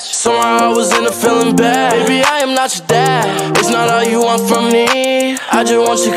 attached. Somehow I was in a feeling bad. Baby, I am not your dad. It's not all you want from me. I just want your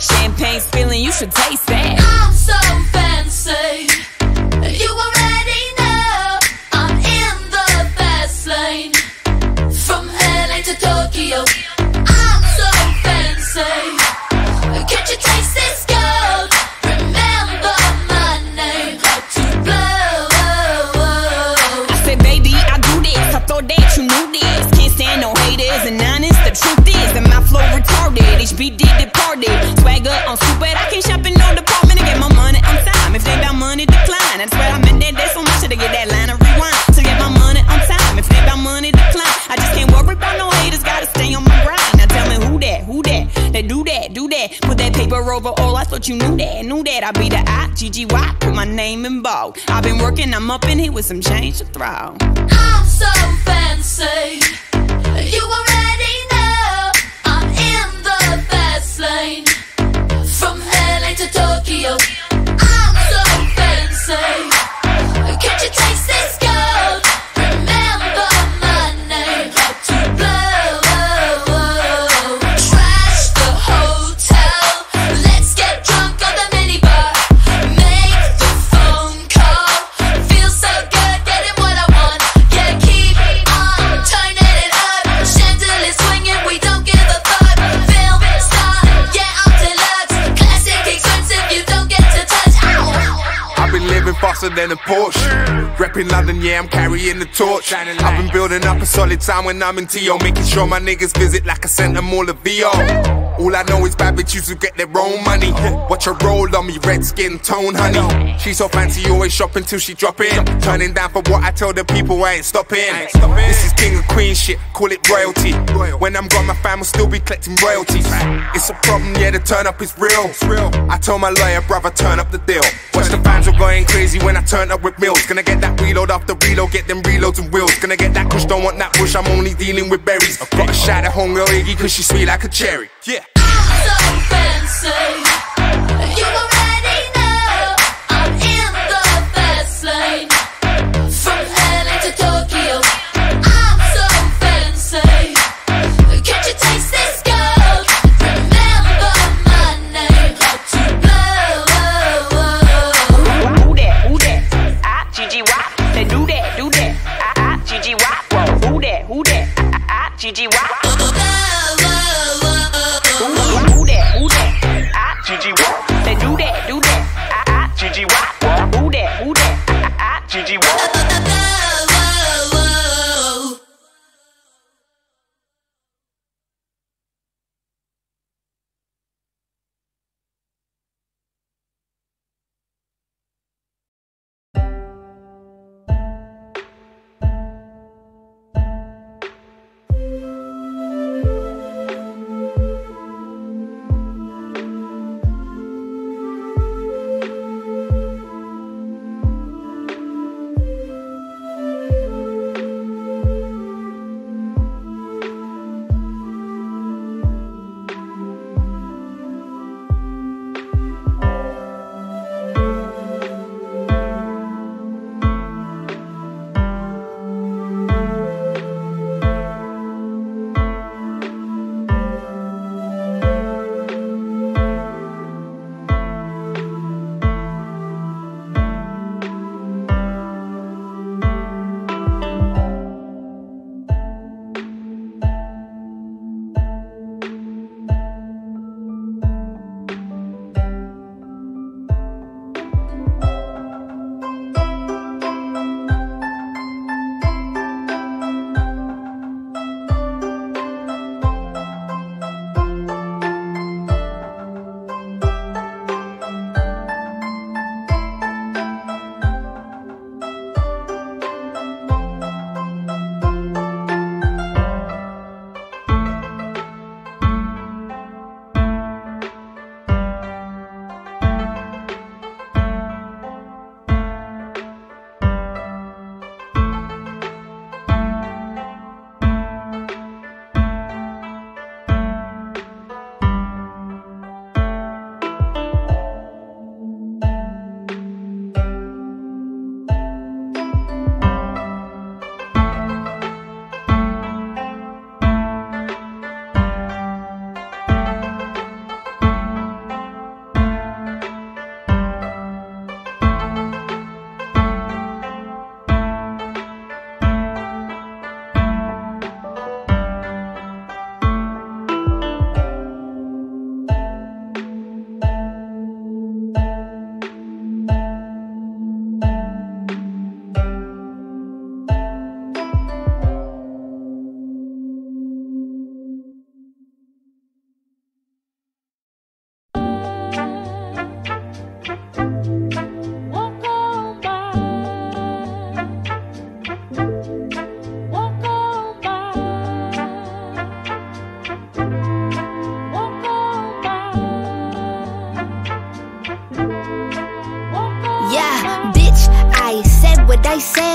Champagne spilling, you should taste that. I'm so fancy. I be the I, G G Y. Put my name in bold. I've been working. I'm up in here with some change to throw. I'm so fancy. You already know I'm in the fast lane. From LA to Tokyo. Faster than a Porsche. Repping London, yeah, I'm carrying the torch. I've been building up a solid time when I'm in TO, making sure my niggas visit like I sent them all a VO. All I know is bad bitches who get their own money. Watch her roll on me, red skin tone, honey. She's so fancy, always shopping till she drop in. Turning down for what I tell the people, I ain't stopping. This is king and queen shit, call it royalty. When I'm gone, my fam will still be collecting royalties. It's a problem, yeah, the turn up is real. I told my lawyer, brother, turn up the deal. Watch the fans are going crazy when I turn up with mills. Gonna get that reload after reload, get them reloads and wheels. Gonna get that kush, don't want that push, I'm only dealing with berries. Got a shot at homegirl Iggy, cause she sweet like a cherry. Yeah. Fancy. You she wants.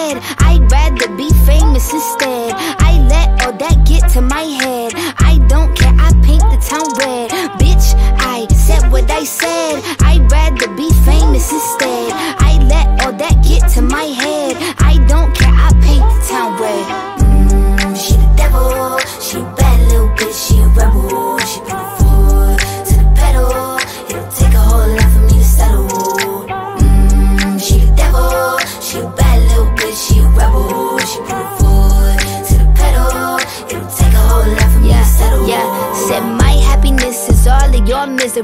Said. I'd rather be famous instead. I let all that get to my head.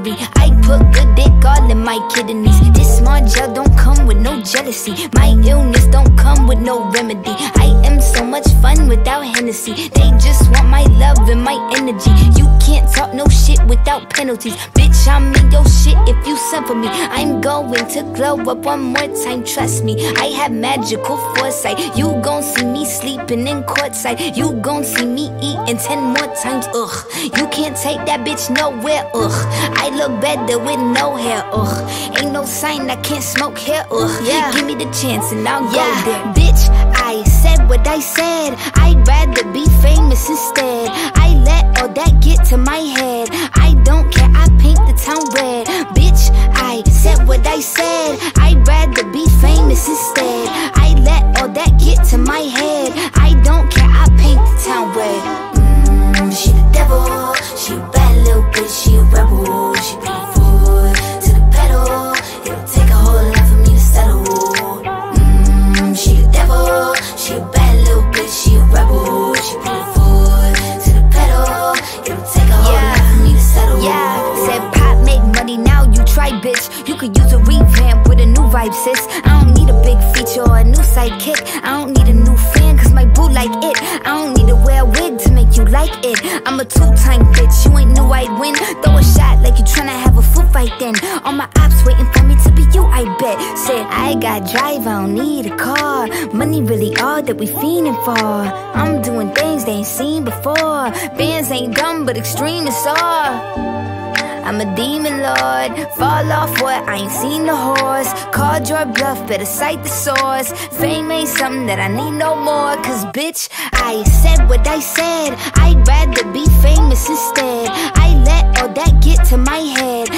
I put good dick all in my kidneys. This small gel don't come with no jealousy. My illness don't come with no remedy. I am so much fun without Hennessy. They just want my love and my energy. You can't talk no shit without penalties. Bitch, I'm in your shit if you send for me. I'm going to glow up one more time, trust me. I have magical foresight. You gon' see me sleeping in courtside. You gon' see me eating ten more times, ugh. You can't take that bitch nowhere, ugh. I look better with no hair, ugh. Ain't no sign I can't smoke here, ugh. Yeah. Give me the chance and I'll go there. Bitch, I said what I said. I'd rather be famous instead. I let all that get to my head. I got drive, I don't need a car Money really all that we fiending for I'm doing things they ain't seen before Bands ain't dumb, but extreme is all I'm a demon lord. Fall off what? I ain't seen the horse. Called your bluff, better cite the source. Fame ain't something that I need no more. Cause bitch, I said what I said. I'd rather be famous instead. I let all that get to my head.